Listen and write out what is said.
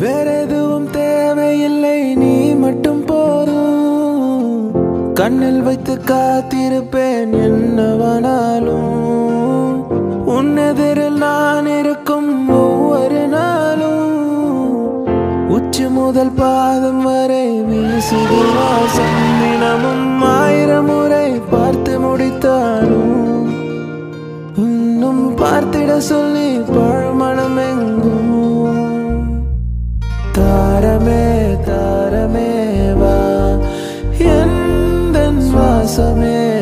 வேற எதுவும் தேவையில்லை நீ மட்டும் போதும். கண்ணில் வைத்து காத்திருப்பேன் என்னவனாலும். உன்னெதிரில் நான் இருக்கும் ஒவ்வொரு நாளும். உச்சி முதல் பாதம் வரை வீசுது வாசம். தினமும் ஆயிரம் முறை பார்த்து முடித்தாலும். இன்னும் பார்த்திட சொல்லி பழம் रमे तारमे वा ह्यन्दन् श्वासमेवासमे